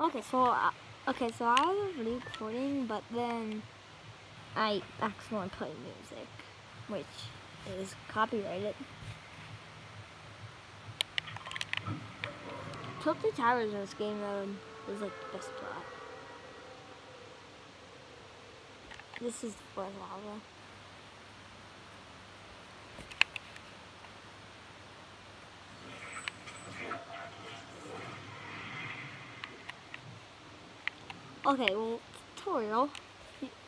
Okay, so uh, okay, so I was recording, but then I accidentally put music, which is copyrighted. Tilted Towers in this game mode is like the best part. This is for lava. Okay, well, tutorial,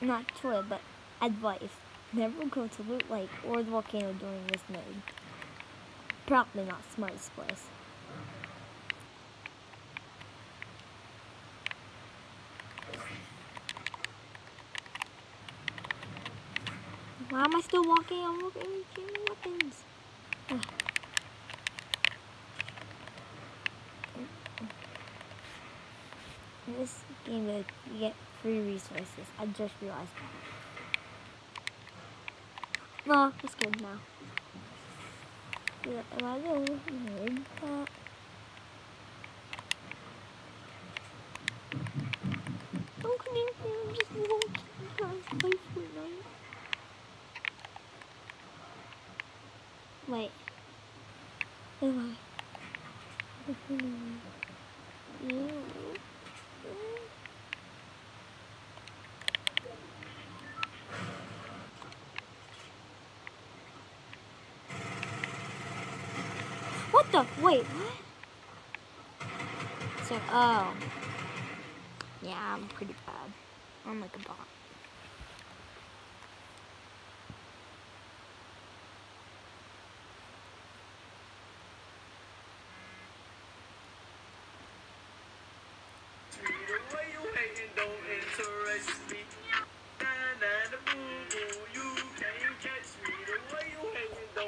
not tutorial, but advice. Never go to Loot Lake or the volcano during this mode. Probably not smartest place. Why am I still walking? I'm looking at weapons. Ugh. This game, mode, you get free resources. I just realized that. No, it's good now. Am I? Don't come in here, I'm just walking past play Fortnite. Wait. Am I? Yeah. What the? Wait, what? So, oh. Yeah, I'm pretty bad. I'm like a bot.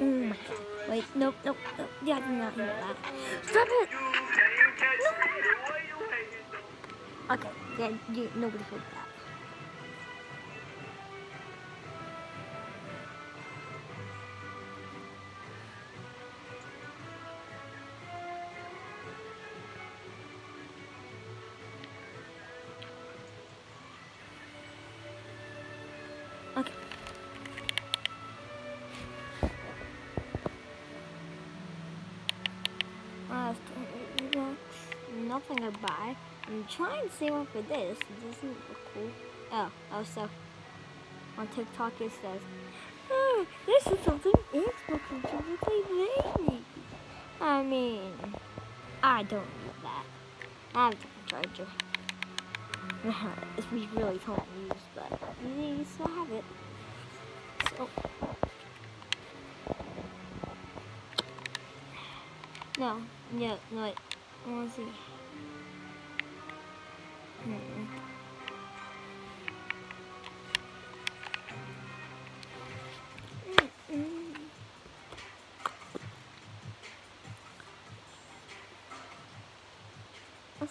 Oh my god. Wait, nope, nope, nope. Yeah, I did not hear that. Stop it! You can't catch me. The way you hating don't Okay, yeah, you, nobody heard that. Okay. Nothing to buy. I'm trying to save up for this. Doesn't cool. Oh, oh, so on TikTok it says, oh, this is something Xbox controllers they make. I mean, I don't need that. I have a charger. we really don't use, but we still have it. So. No, no, no, wait. I want to see.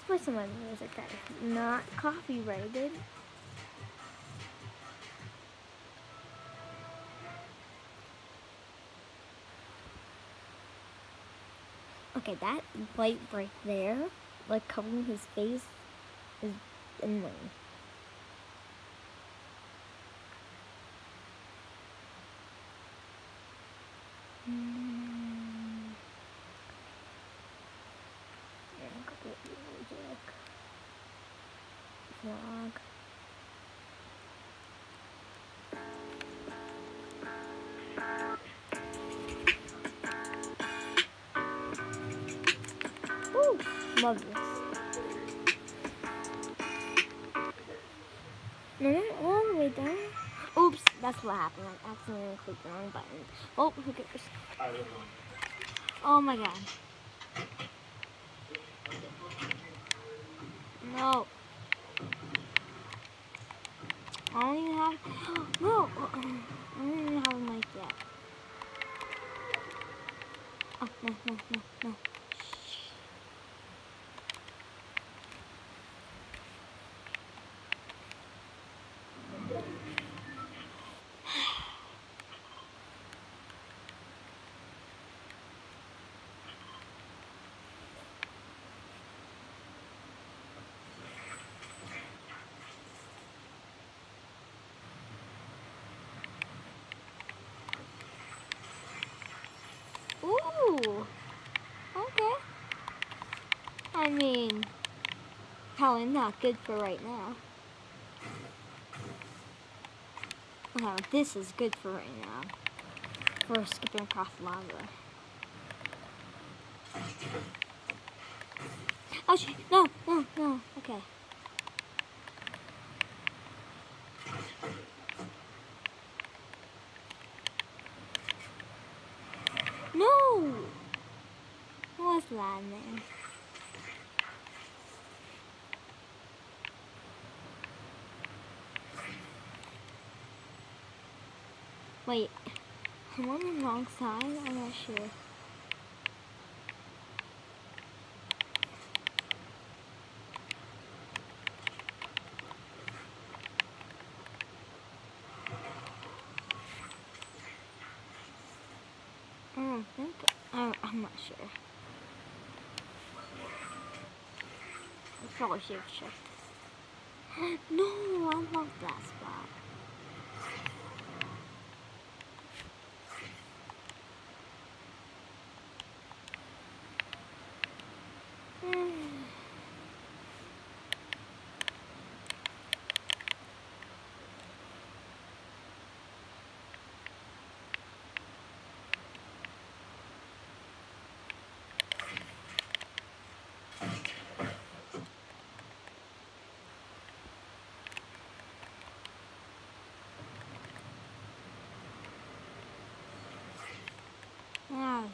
Play some other music that is not copyrighted. Okay, that light right there, like covering his face, is annoying. Mm. Love this. No, all the way down. Oops, that's what happened. I accidentally clicked the wrong button. Oh, who cares? Oh my god. No. I don't even have. No! Uh, I don't even have a mic yet. Oh, no. Mean, probably not good for right now. Okay, this is good for right now. For skipping across lava. Oh, shit. no, no, no, okay. No! What's that, man? Wait, I'm on the wrong side? I'm not sure. I don't think, I, I'm not sure. I probably should have checked. No, I love that spot. Guys.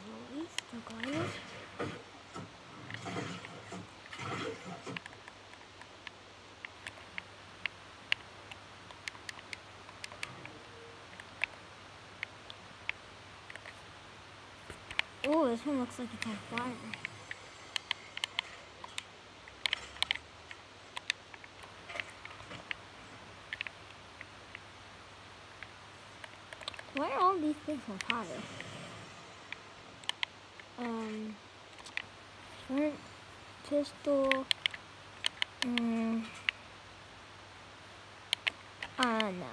Oh, this one looks like it's on fire. Why are all these things on fire? Pistol, um, I don't know.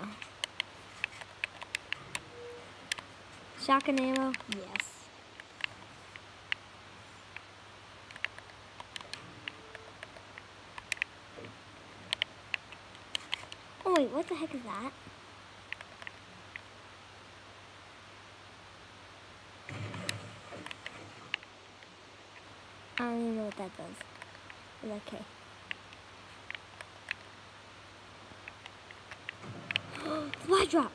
Shotgun ammo? Yes. Oh wait, what the heck is that? I don't even know what that does. Okay. Supply drop!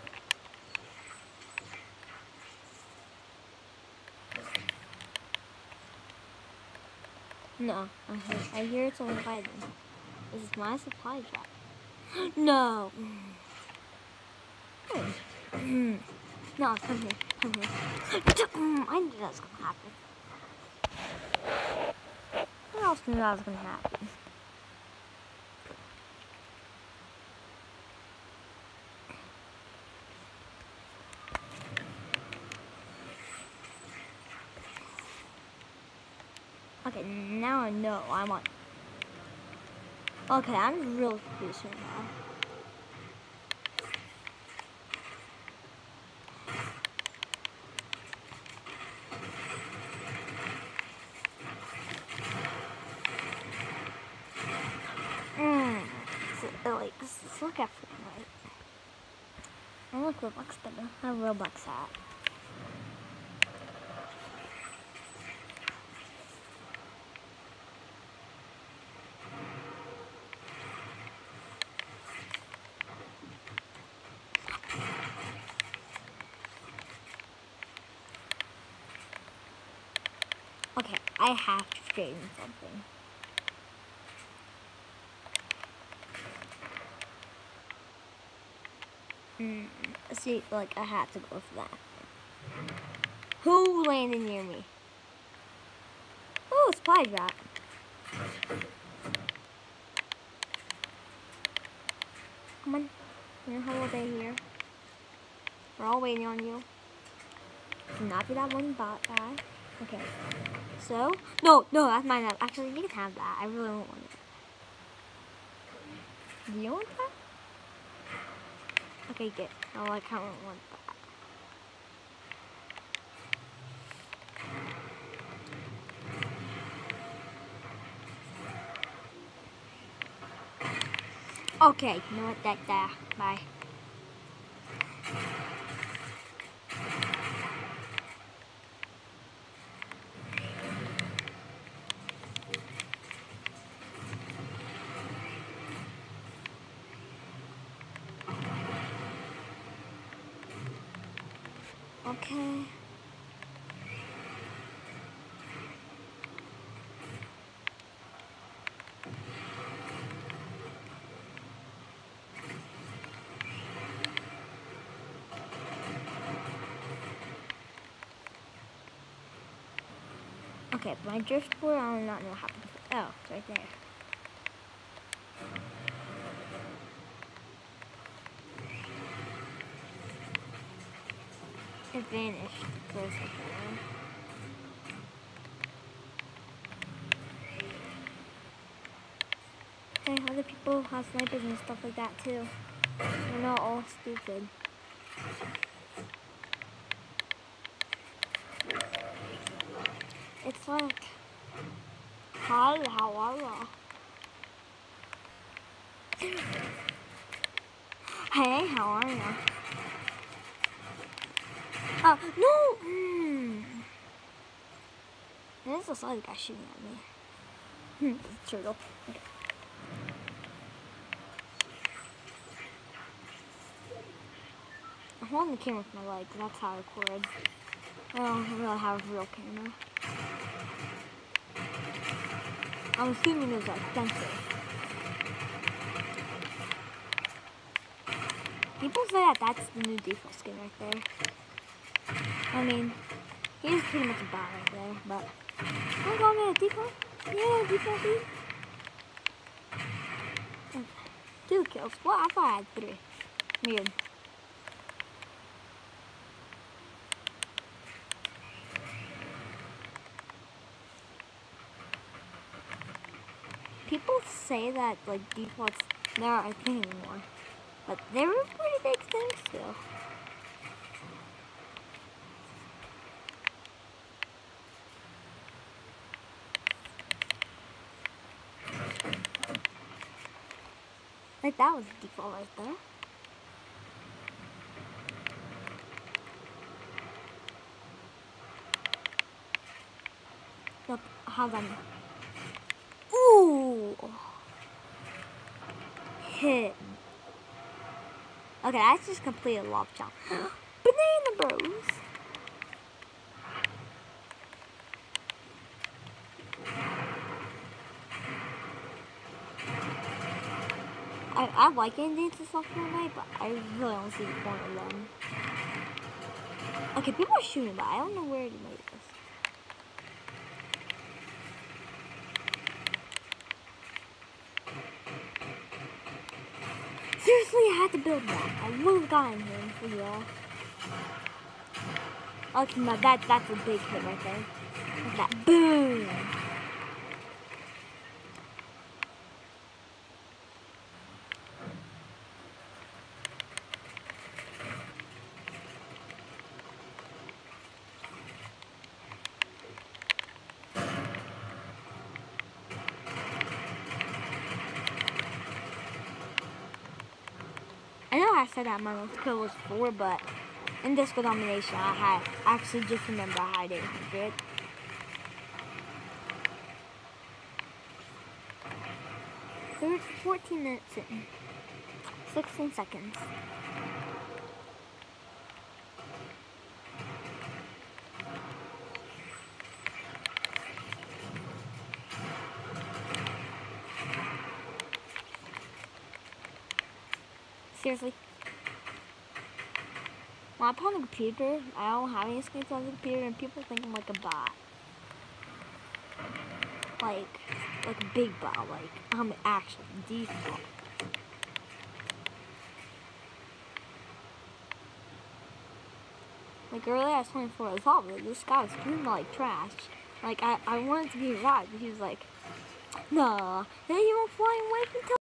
No, I hear, I hear it's only by them. This is my supply drop. No! No, come here, come here. I knew that was gonna happen. What else knew that was gonna happen? Okay, now I know I'm on. Okay, I'm real confused right now. Mm. So, uh, like, s- s- look at Fortnite. I look Roblox better. I have Roblox hat. Okay, I have to straighten something. Mm, see, like, I had to go for that. Who landed near me? Oh, supply drop. Come on. You know how they here? We're all waiting on you. Do not be that one bot guy. Okay. So, no, no, that's mine. Actually, you can have that. I really don't want it. Do you want that? Okay, get. Oh, I kind of want that. Okay, you know what, that, that, bye. Okay. Okay, my driftboard, I do not know what happened. Oh, it's right there. It vanished for a second. Hey, other people have snipers and stuff like that too. We're not all stupid. It's like, are you? Hey, how are you? Oh, no! Mm. There's this other guy shooting at me. Hmm, it's a turtle. Okay. I'm holding the camera with my leg, that's how I record. I don't really have a real camera. I'm assuming it was expensive. People say that that's the new default skin right there. I mean, he's pretty much a bot right there, but I'm going to default. Yeah, default B. Two kills. What? I thought I had three. Weird. People say that like defaults they aren't a thing anymore, but they're a pretty big things, still. Like that was default right there. Yep, how's that? Ooh! Hit. Okay, that's just completed a love challenge. Banana Bros! I, I like getting dances off Fortnite, but I really don't see the point of them. Okay, people are shooting, but I don't know where to make this. Seriously, I had to build that. I would have gotten him for y'all. Okay, now that that's a big hit right there. That. Boom! Said that my kill was four, but in disco domination, I had actually just remember I had 800. Third, 14 minutes in, 16 seconds. Seriously. When I put on the computer, I don't have any screens on the computer, and people think I'm like a bot. Like, like a big bot, like I'm actually default. Like earlier I was playing for a top, like this guy was treating me like trash. Like I, I wanted to be revived, but he was like, nah, then you won't fly away from